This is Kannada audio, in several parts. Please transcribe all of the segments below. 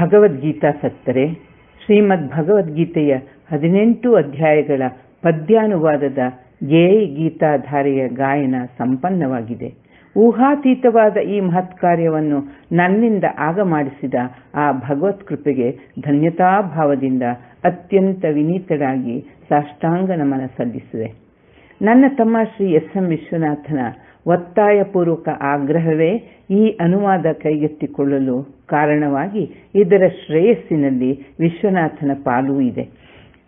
ಭಗವದ್ಗೀತಾಸಕ್ತರೆ ಶ್ರೀಮದ್ ಭಗವದ್ಗೀತೆಯ ಹದಿನೆಂಟು ಅಧ್ಯಾಯಗಳ ಪದ್ಯಾನುವಾದದ ಗೇಯ ಗೀತಾಧಾರೆಯ ಗಾಯನ ಸಂಪನ್ನವಾಗಿದೆ. ಊಹಾತೀತವಾದ ಈ ಮಹತ್ ಕಾರ್ಯವನ್ನು ನನ್ನಿಂದ ಆಗ ಮಾಡಿಸಿದ ಆ ಭಗವತ್ ಕೃಪೆಗೆ ಧನ್ಯತಾಭಾವದಿಂದ ಅತ್ಯಂತ ವಿನೀತರಾಗಿ ಸಾಷ್ಟಾಂಗ ನಮನ ಸಲ್ಲಿಸಿದೆ ನನ್ನ ತಮ್ಮ ಶ್ರೀ ಎಸ್ ಎಂ ವಿಶ್ವನಾಥನ ಒತ್ತಾಯಪೂರ್ವಕ ಆಗ್ರಹವೇ ಈ ಅನುವಾದ ಕೈಗೆತ್ತಿಕೊಳ್ಳಲು ಕಾರಣವಾಗಿ ಇದರ ಶ್ರೇಯಸ್ಸಿನಲ್ಲಿ ವಿಶ್ವನಾಥನ ಪಾಲು ಇದೆ.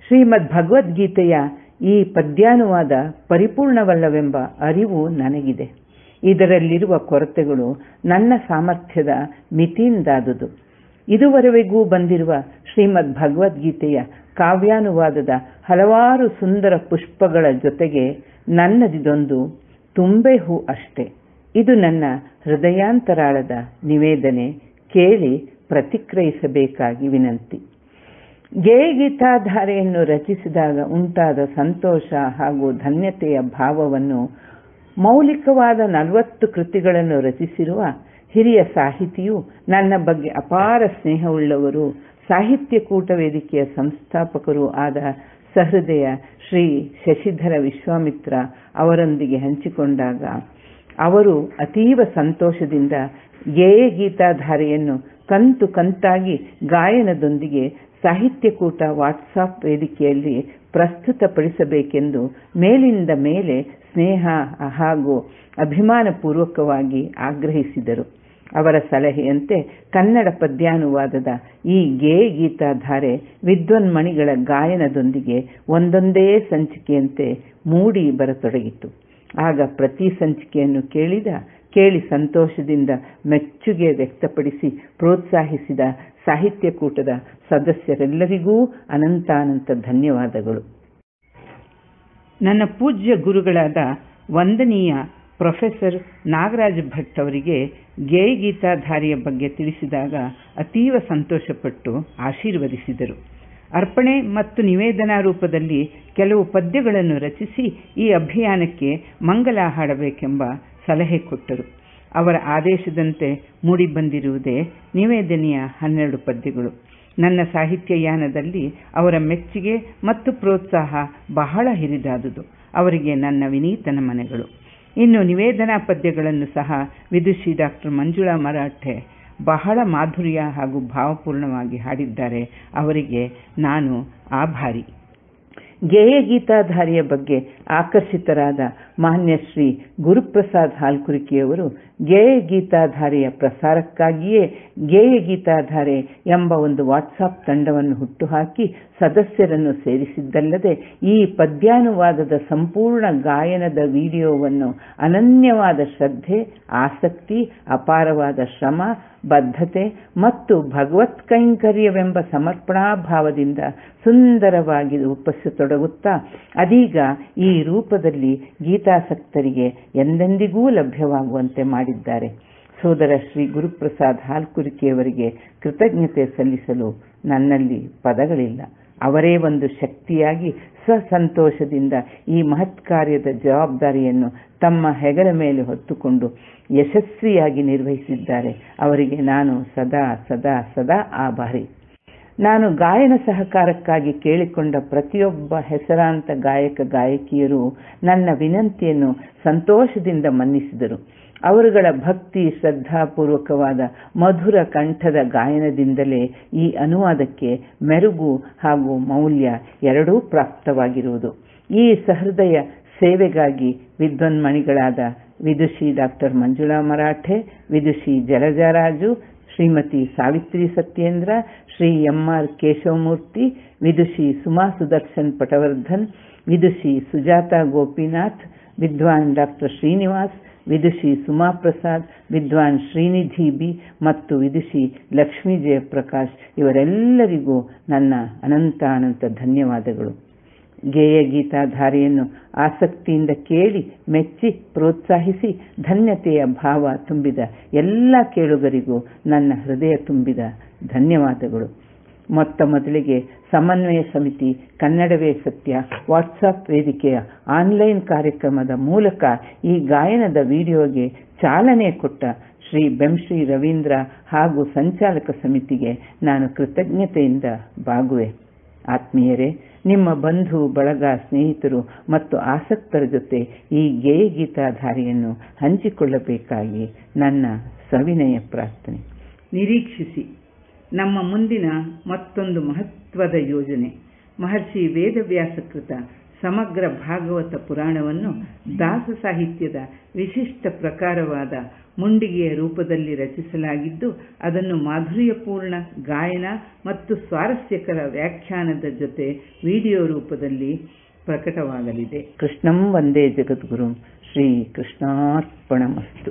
ಶ್ರೀಮದ್ ಭಗವದ್ಗೀತೆಯ ಈ ಪದ್ಯಾನುವಾದ ಪರಿಪೂರ್ಣವಲ್ಲವೆಂಬ ಅರಿವು ನನಗಿದೆ. ಇದರಲ್ಲಿರುವ ಕೊರತೆಗಳು ನನ್ನ ಸಾಮರ್ಥ್ಯದ ಮಿತಿಯಿಂದಾದುದು. ಇದುವರೆಗೂ ಬಂದಿರುವ ಶ್ರೀಮದ್ ಭಗವದ್ಗೀತೆಯ ಕಾವ್ಯಾನುವಾದದ ಹಲವಾರು ಸುಂದರ ಪುಷ್ಪಗಳ ಜೊತೆಗೆ ನನ್ನದಿದೊಂದು ತುಂಬೆ ಹೂ ಅಷ್ಟೆ. ಇದು ನನ್ನ ಹೃದಯಾಂತರಾಳದ ನಿವೇದನೆ. ಕೇಳಿ ಪ್ರತಿಕ್ರಿಯಿಸಬೇಕಾಗಿ ವಿನಂತಿ. ಗೇಯಗೀತಾಧಾರೆಯನ್ನು ರಚಿಸಿದಾಗ ಉಂಟಾದ ಸಂತೋಷ ಹಾಗೂ ಧನ್ಯತೆಯ ಭಾವವನ್ನು ಮೌಲಿಕವಾದ ನಲವತ್ತು ಕೃತಿಗಳನ್ನು ರಚಿಸಿರುವ ಹಿರಿಯ ಸಾಹಿತಿಯು ನನ್ನ ಬಗ್ಗೆ ಅಪಾರ ಸ್ನೇಹವುಳ್ಳವರು. ಸಾಹಿತ್ಯ ಕೂಟ ವೇದಿಕೆಯ ಸಂಸ್ಥಾಪಕರೂ ಆದ ಸಹೃದಯ ಶ್ರೀ ಶಶಿಧರ ವಿಶ್ವಾಮಿತ್ರ ಅವರೊಂದಿಗೆ ಹಂಚಿಕೊಂಡಾಗ ಅವರು ಅತೀವ ಸಂತೋಷದಿಂದ ಗೇಯ ಗೀತಾಧಾರೆಯನ್ನು ಕಂತು ಕಂತಾಗಿ ಗಾಯನದೊಂದಿಗೆ ಸಾಹಿತ್ಯಕೂಟ ವಾಟ್ಸಾಪ್ ವೇದಿಕೆಯಲ್ಲಿ ಪ್ರಸ್ತುತಪಡಿಸಬೇಕೆಂದು ಮೇಲಿಂದ ಮೇಲೆ ಸ್ನೇಹ ಹಾಗೂ ಅಭಿಮಾನಪೂರ್ವಕವಾಗಿ ಆಗ್ರಹಿಸಿದರು. ಅವರ ಸಲಹೆಯಂತೆ ಕನ್ನಡ ಪದ್ಯಾನುವಾದದ ಈ ಗೇ ಗೀತಾಧಾರೆ ವಿದ್ವನ್ಮಣಿಗಳ ಗಾಯನದೊಂದಿಗೆ ಒಂದೊಂದೇ ಸಂಚಿಕೆಯಂತೆ ಮೂಡಿ ಬರತೊಡಗಿತು ಆಗ ಪ್ರತಿ ಸಂಚಿಕೆಯನ್ನು ಕೇಳಿದ, ಕೇಳಿ ಸಂತೋಷದಿಂದ ಮೆಚ್ಚುಗೆ ವ್ಯಕ್ತಪಡಿಸಿ ಪ್ರೋತ್ಸಾಹಿಸಿದ ಸಾಹಿತ್ಯ ಕೂಟದ ಸದಸ್ಯರೆಲ್ಲರಿಗೂ ಅನಂತಾನಂತ ಧನ್ಯವಾದಗಳು. ನನ್ನ ಪೂಜ್ಯ ಗುರುಗಳಾದ ವಂದನೀಯ ಪ್ರೊಫೆಸರ್ ನಾಗರಾಜ ಭಟ್ ಅವರಿಗೆ ಗೇಯ ಗೀತಾಧಾರಿಯ ಬಗ್ಗೆ ತಿಳಿಸಿದಾಗ ಅತೀವ ಸಂತೋಷಪಟ್ಟು ಆಶೀರ್ವದಿಸಿದರು. ಅರ್ಪಣೆ ಮತ್ತು ನಿವೇದನಾ ರೂಪದಲ್ಲಿ ಕೆಲವು ಪದ್ಯಗಳನ್ನು ರಚಿಸಿ ಈ ಅಭಿಯಾನಕ್ಕೆ ಮಂಗಲ ಹಾಡಬೇಕೆಂಬ ಸಲಹೆ ಕೊಟ್ಟರು. ಅವರ ಆದೇಶದಂತೆ ಮೂಡಿಬಂದಿರುವುದೇ ನಿವೇದನೆಯ ಹನ್ನೆರಡು ಪದ್ಯಗಳು. ನನ್ನ ಸಾಹಿತ್ಯ ಯಾನದಲ್ಲಿ ಅವರ ಮೆಚ್ಚುಗೆ ಮತ್ತು ಪ್ರೋತ್ಸಾಹ ಬಹಳ ಹಿರಿದಾದುದು. ಅವರಿಗೆ ನನ್ನ ವಿನೀತ ನಮನಗಳು ಇನ್ನು ನಿವೇದನಾ ಪದ್ಯಗಳನ್ನು ಸಹ ವಿದುಷಿ ಡಾಕ್ಟರ್ ಮಂಜುಳಾ ಮರಾಠೆ ಬಹಳ ಮಾಧುರ್ಯ ಹಾಗೂ ಭಾವಪೂರ್ಣವಾಗಿ ಹಾಡಿದ್ದಾರೆ. ಅವರಿಗೆ ನಾನು ಆಭಾರಿ. ಗೇಯ ಗೀತಾಧಾರಿಯ ಬಗ್ಗೆ ಆಕರ್ಷಿತರಾದ ಮಾನ್ಯ ಶ್ರೀ ಗುರುಪ್ರಸಾದ್ ಹಾಲ್ಕುರಿಕಿಯವರು ಗೇಯ ಗೀತಾಧಾರೆಯ ಪ್ರಸಾರಕ್ಕಾಗಿಯೇ ಗೇಯ ಗೀತಾಧಾರೆ ಎಂಬ ಒಂದು ವಾಟ್ಸಾಪ್ ತಂಡವನ್ನು ಹುಟ್ಟುಹಾಕಿ ಸದಸ್ಯರನ್ನು ಸೇರಿಸಿದ್ದಲ್ಲದೆ ಈ ಪದ್ಯಾನುವಾದದ ಸಂಪೂರ್ಣ ಗಾಯನದ ವಿಡಿಯೋವನ್ನು ಅನನ್ಯವಾದ ಶ್ರದ್ಧೆ, ಆಸಕ್ತಿ, ಅಪಾರವಾದ ಶ್ರಮ, ಬದ್ಧತೆ ಮತ್ತು ಭಗವತ್ ಕೈಂಕರ್ಯವೆಂಬ ಸಮರ್ಪಣಾ ಭಾವದಿಂದ ಸುಂದರವಾಗಿ ರೂಪಿಸತೊಡಗುತ್ತಾ ಅದೀಗ ಈ ರೂಪದಲ್ಲಿ ಗೀತಾಸಕ್ತರಿಗೆ ಎಂದೆಂದಿಗೂ ಲಭ್ಯವಾಗುವಂತೆ ಮಾಡಿದ್ದಾರೆ. ಸೋದರ ಶ್ರೀ ಗುರುಪ್ರಸಾದ್ ಹಾಲ್ಕುರಿಕೆಯವರಿಗೆ ಕೃತಜ್ಞತೆ ಸಲ್ಲಿಸಲು ನನ್ನಲ್ಲಿ ಪದಗಳಿಲ್ಲ. ಅವರೇ ಒಂದು ಶಕ್ತಿಯಾಗಿ ಸ್ವಸಂತೋಷದಿಂದ ಈ ಮಹತ್ ಕಾರ್ಯದ ಜವಾಬ್ದಾರಿಯನ್ನು ತಮ್ಮ ಹೆಗಲ ಮೇಲೆ ಹೊತ್ತುಕೊಂಡು ಯಶಸ್ವಿಯಾಗಿ ನಿರ್ವಹಿಸಿದ್ದಾರೆ. ಅವರಿಗೆ ನಾನು ಸದಾ ಸದಾ ಸದಾ ಆಭಾರಿ. ನಾನು ಗಾಯನ ಸಹಕಾರಕ್ಕಾಗಿ ಕೇಳಿಕೊಂಡ ಪ್ರತಿಯೊಬ್ಬ ಹೆಸರಾಂತ ಗಾಯಕ ಗಾಯಕಿಯರು ನನ್ನ ವಿನಂತಿಯನ್ನು ಸಂತೋಷದಿಂದ ಮನ್ನಿಸಿದರು. ಅವರುಗಳ ಭಕ್ತಿ ಶ್ರದ್ಧಾಪೂರ್ವಕವಾದ ಮಧುರ ಕಂಠದ ಗಾಯನದಿಂದಲೇ ಈ ಅನುವಾದಕ್ಕೆ ಮೆರುಗು ಹಾಗೂ ಮೌಲ್ಯ ಎರಡೂ ಪ್ರಾಪ್ತವಾಗಿರುವುದು. ಈ ಸಹೃದಯ ಸೇವೆಗಾಗಿ ವಿದ್ವನ್ಮಣಿಗಳಾದ ವಿದುಷಿ doctor Manjula Marathe, Vidushi Jalajaraju Shrimati Savitri Satyendra, Shri M R Keshavamurthy, Vidushi Suma Sudarshan Patwardhan, ವಿದುಷಿ ಸುಜಾತಾ ಗೋಪಿನಾಥ್, ವಿದ್ವಾನ್ ಡಾಕ್ಟರ್ ಶ್ರೀನಿವಾಸ್, ವಿದುಷಿ ಸುಮಾ ಪ್ರಸಾದ್, ವಿದ್ವಾನ್ ಶ್ರೀನಿಧಿ ಬಿ ಮತ್ತು ವಿದುಷಿ ಲಕ್ಷ್ಮೀ ಜಯಪ್ರಕಾಶ್ ಇವರೆಲ್ಲರಿಗೂ ನನ್ನ ಅನಂತ ಅನಂತ ಧನ್ಯವಾದಗಳು. ಗೇಯ ಗೀತಾಧಾರೆಯನ್ನು ಆಸಕ್ತಿಯಿಂದ ಕೇಳಿ, ಮೆಚ್ಚಿ, ಪ್ರೋತ್ಸಾಹಿಸಿ, ಧನ್ಯತೆಯ ಭಾವ ತುಂಬಿದ ಎಲ್ಲ ಕೇಳುಗರಿಗೂ ನನ್ನ ಹೃದಯ ತುಂಬಿದ ಧನ್ಯವಾದಗಳು. ಮೊತ್ತ ಮೊದಲಿಗೆ ಸಮನ್ವಯ ಸಮಿತಿ ಕನ್ನಡವೇ ಸತ್ಯ ವಾಟ್ಸಪ್ ವೇದಿಕೆಯ ಆನ್ಲೈನ್ ಕಾರ್ಯಕ್ರಮದ ಮೂಲಕ ಈ ಗಾಯನದ ವಿಡಿಯೋಗೆ ಚಾಲನೆ ಕೊಟ್ಟ ಶ್ರೀ ಬೆಂಶ್ರೀ ರವೀಂದ್ರ ಹಾಗೂ ಸಂಚಾಲಕ ಸಮಿತಿಗೆ ನಾನು ಕೃತಜ್ಞತೆಯಿಂದ ಬಾಗುವೆ ಆತ್ಮೀಯರೇ ನಿಮ್ಮ ಬಂಧು, ಬಳಗ, ಸ್ನೇಹಿತರು ಮತ್ತು ಆಸಕ್ತರ ಜೊತೆ ಈ ಗೇಯ ಗೀತಾಧಾರಿಯನ್ನು ಹಂಚಿಕೊಳ್ಳಬೇಕಾಗಿ ನನ್ನ ಸವಿನಯ ಪ್ರಾರ್ಥನೆ. ನಿರೀಕ್ಷಿಸಿ. ನಮ್ಮ ಮುಂದಿನ ಮತ್ತೊಂದು ಮಹತ್ವದ ಯೋಜನೆ. ಮಹರ್ಷಿ ವೇದವ್ಯಾಸಕೃತ ಸಮಗ್ರ ಭಾಗವತ ಪುರಾಣವನ್ನು ದಾಸ ಸಾಹಿತ್ಯದ ವಿಶಿಷ್ಟ ಪ್ರಕಾರವಾದ ಮುಂಡಿಗೆಯ ರೂಪದಲ್ಲಿ ರಚಿಸಲಾಗಿದ್ದು, ಅದನ್ನು ಮಾಧುರ್ಯಪೂರ್ಣ ಗಾಯನ ಮತ್ತು ಸ್ವಾರಸ್ಯಕರ ವ್ಯಾಖ್ಯಾನದ ಜೊತೆ ವಿಡಿಯೋ ರೂಪದಲ್ಲಿ ಪ್ರಕಟವಾಗಲಿದೆ. ಕೃಷ್ಣಂ ವಂದೇ ಜಗದ್ಗುರು. ಶ್ರೀ ಕೃಷ್ಣಾರ್ಪಣಮಸ್ತು